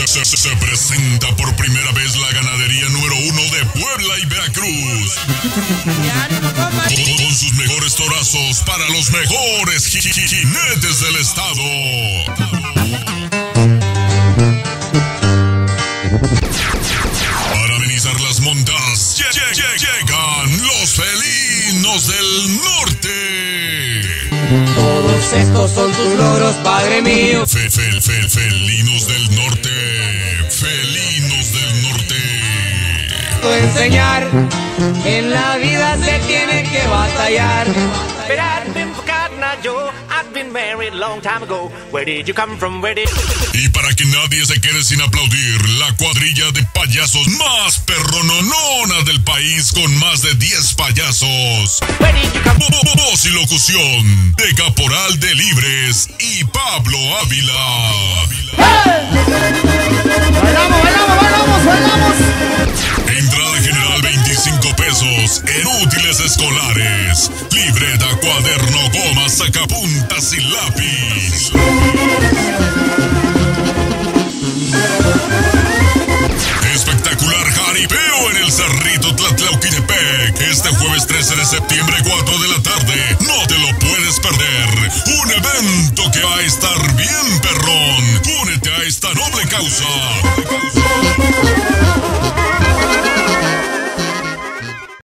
Se, se- se- se presenta por primera vez la ganadería número uno de Puebla y Veracruz. Con, con sus mejores torazos para los mejores ji- ji- jinetes del estado. Para amenizar las montas, lle- lle- lle- llegan los felinos del norte. todos estos son tus logros, padre mío. Fe, fel, fel, felinos del norte. Enseñar, en la vida se tiene que batallar. But I've been forgotten, Joe. I've been married a long time ago. Where did you come from? Where did Y para que nadie se quede sin aplaudir, la cuadrilla de payasos más perrononona del país con más de 10 payasos. Where did you come Vo- vo- Voz y locución de Caporal de Libres y Pablo Ávila. ¡Bailamos, En útiles escolares. Libreta, cuaderno, goma, sacapuntas y lápiz. Espectacular jaripeo en el Cerrito Tlatlauquitepec. Este jueves 13 de septiembre, 4 de la tarde. No te lo puedes perder. Un evento que va a estar bien perrón. Únete a esta noble causa.